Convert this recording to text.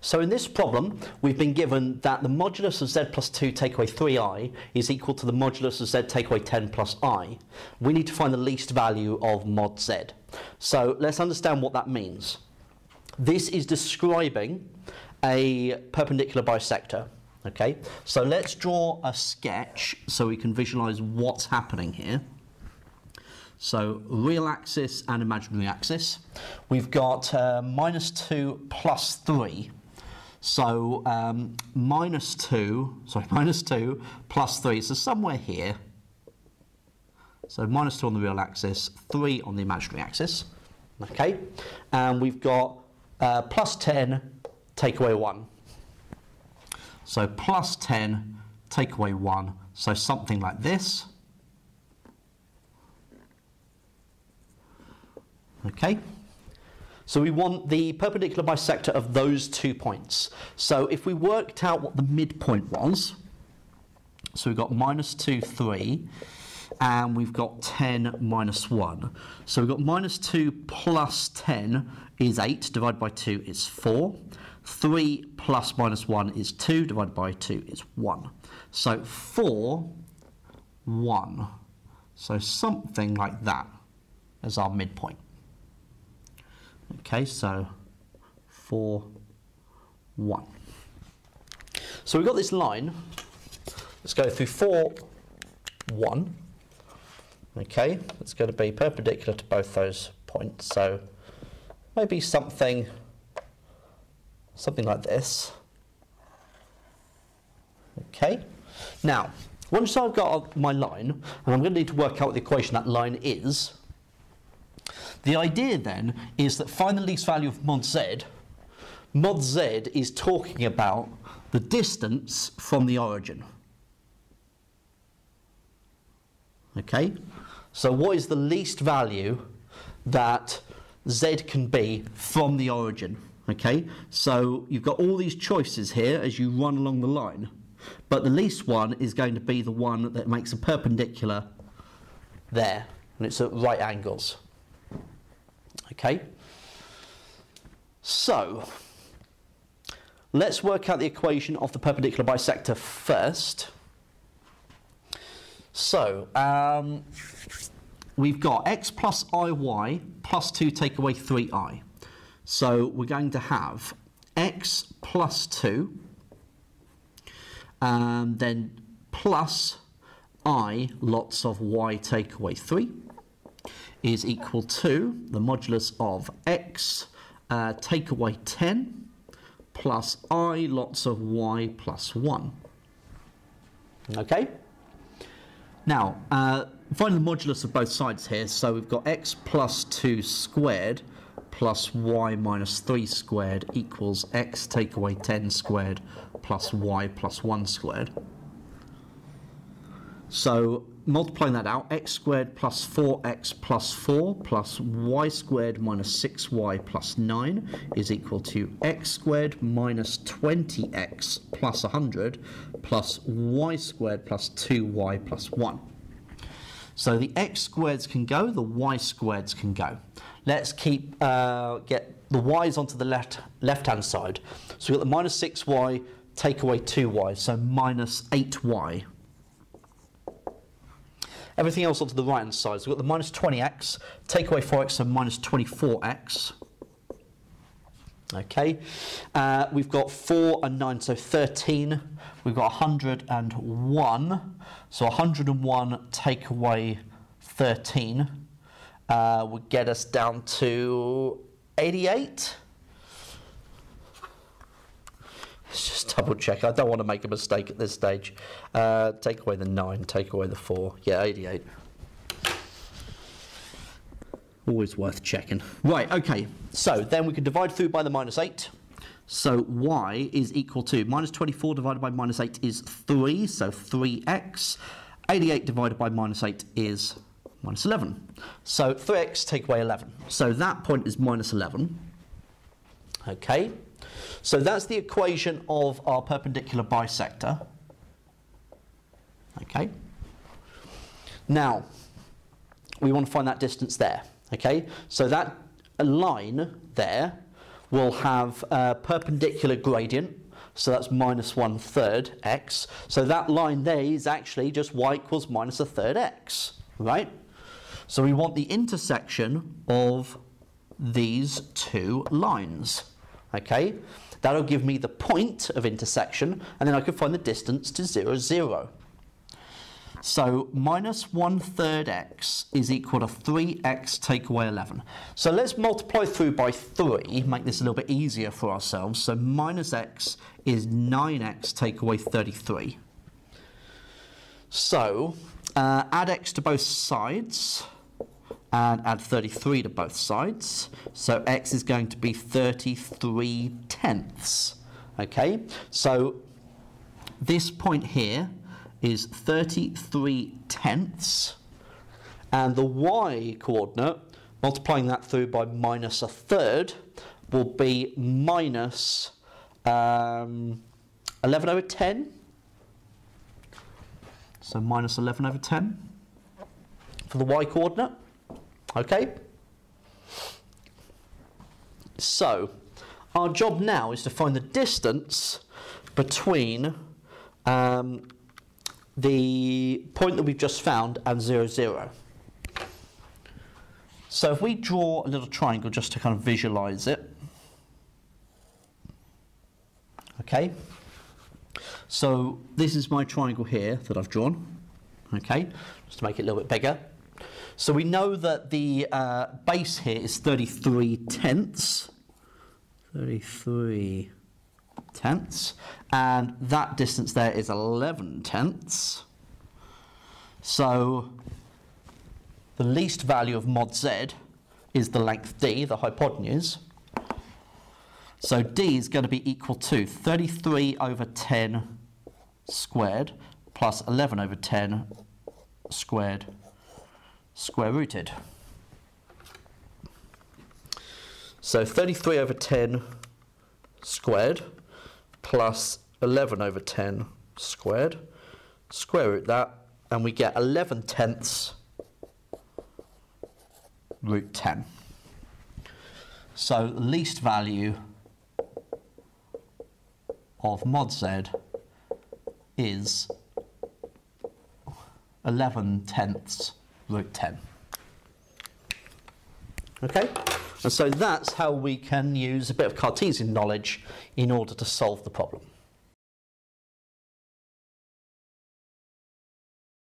So in this problem, we've been given that the modulus of z plus 2 take away 3i is equal to the modulus of z take away 10 plus i. We need to find the least value of mod z. So let's understand what that means. This is describing a perpendicular bisector. Okay, so let's draw a sketch so we can visualize what's happening here. So real axis and imaginary axis. We've got uh, minus 2 plus 3 so um, minus 2, sorry, minus 2 plus 3, so somewhere here. So minus 2 on the real axis, 3 on the imaginary axis. Okay, and we've got uh, plus 10, take away 1. So plus 10, take away 1, so something like this. Okay. So we want the perpendicular bisector of those two points. So if we worked out what the midpoint was, so we've got minus 2, 3, and we've got 10 minus 1. So we've got minus 2 plus 10 is 8, divided by 2 is 4. 3 plus minus 1 is 2, divided by 2 is 1. So 4, 1. So something like that as our midpoint. Okay, so 4, 1. So we've got this line. Let's go through 4, 1. Okay, it's going to be perpendicular to both those points. So maybe something, something like this. Okay, now once I've got my line, and I'm going to need to work out what the equation that line is, the idea then is that find the least value of mod z. Mod z is talking about the distance from the origin. Okay? So what is the least value that z can be from the origin? Okay? So you've got all these choices here as you run along the line. But the least one is going to be the one that makes a perpendicular there. And it's at right angles. Okay? So, let's work out the equation of the perpendicular bisector first. So, um, we've got x plus iy plus 2 take away 3i. So we're going to have x plus 2, and then plus i lots of y take away 3 is equal to the modulus of x uh, take away 10 plus i lots of y plus 1. Okay? Now, uh, find the modulus of both sides here. So we've got x plus 2 squared plus y minus 3 squared equals x take away 10 squared plus y plus 1 squared. So multiplying that out, x squared plus 4x plus 4 plus y squared minus 6y plus 9 is equal to x squared minus 20x plus 100 plus y squared plus 2y plus 1. So the x squareds can go, the y squareds can go. Let's keep uh, get the y's onto the left left hand side. So we've got the minus 6y, take away 2y, so minus 8y Everything else onto the right hand side. So we've got the minus 20x, take away 4x, so minus 24x. Okay, uh, we've got 4 and 9, so 13. We've got 101, so 101 take away 13 uh, would get us down to 88. Let's just double check. I don't want to make a mistake at this stage. Uh, take away the 9, take away the 4. Yeah, 88. Always worth checking. Right, okay. So then we can divide through by the minus 8. So y is equal to minus 24 divided by minus 8 is 3, so 3x. 88 divided by minus 8 is minus 11. So 3x take away 11. So that point is minus 11. Okay. So that's the equation of our perpendicular bisector. Okay. Now, we want to find that distance there. Okay. So that line there will have a perpendicular gradient, so that's minus one third x. So that line there is actually just y equals minus a third x, right? So we want the intersection of these two lines, okay? That'll give me the point of intersection, and then I can find the distance to 0, 0. So minus 1 third x is equal to 3x take away 11. So let's multiply through by 3, make this a little bit easier for ourselves. So minus x is 9x take away 33. So uh, add x to both sides and add 33 to both sides. So x is going to be 33 tenths. Okay, so this point here is 33 tenths, and the y coordinate, multiplying that through by minus a third, will be minus um, 11 over 10. So minus 11 over 10 for the y coordinate. Okay? So, our job now is to find the distance between um, the point that we've just found and 0, 0. So if we draw a little triangle just to kind of visualize it. Okay. So this is my triangle here that I've drawn. Okay, just to make it a little bit bigger. So we know that the uh, base here is 33 tenths. 33 tenths. And that distance there is 11 tenths. So the least value of mod z is the length d, the hypotenuse. So d is going to be equal to 33 over 10 squared plus 11 over 10 squared square rooted. So 33 over 10 squared plus 11 over 10 squared. Square root that and we get 11 tenths root 10. So least value of mod z is 11 tenths root 10. Okay? And so that's how we can use a bit of Cartesian knowledge in order to solve the problem.